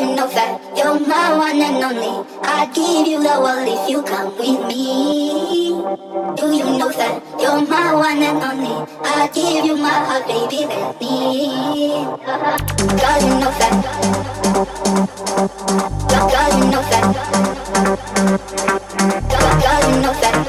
you know that you're my one and only. I give you the world if you come with me. Do you know that you're my one and only? I give you my heart, baby, let me. Cause you know that. Cause you know that. Cause you know that.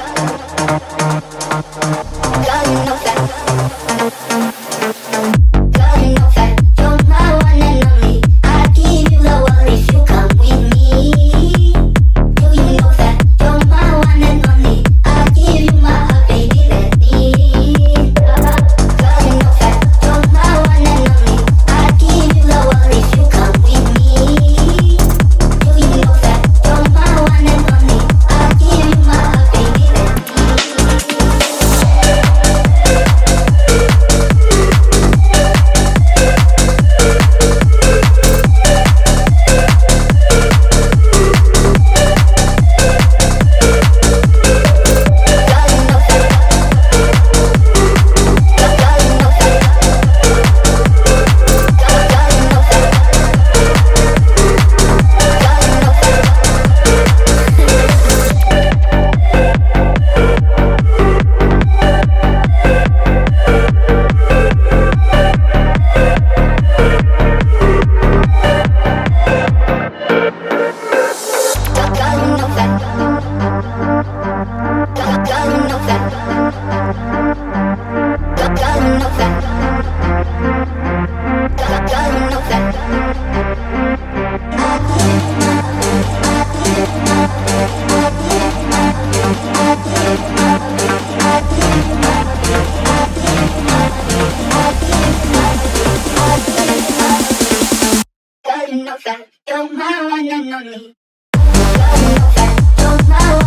You're my one and only. You're my